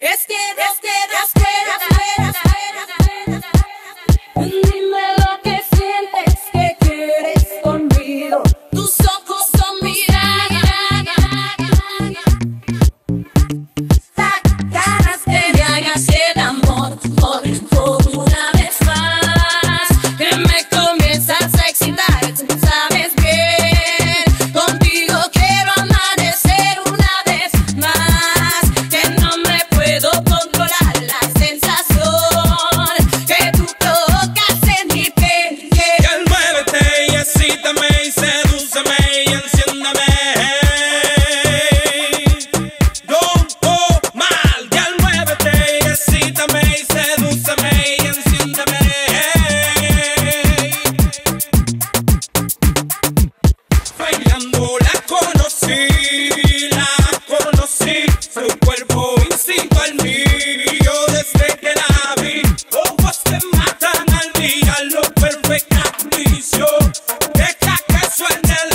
Es que de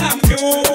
I'm pure.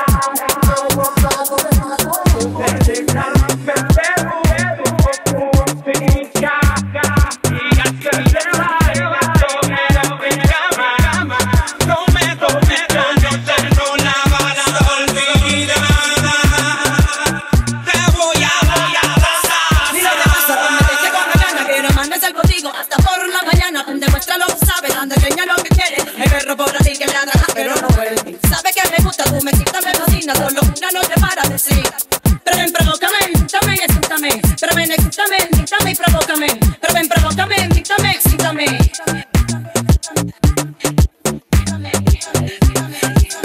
por la mañana, demuestra lo que sabe, dando leña lo que quiere. El perro por así que ladra, pero no vuelve. Sabe que me gusta, tú me quitas, me fascina, solo una no te para de sí. Pero ven, provócame, excítame, excítame. Pero ven, excítame, excítame y provócame. Pero ven, provócame, excítame, excítame. excítame, excítame, excítame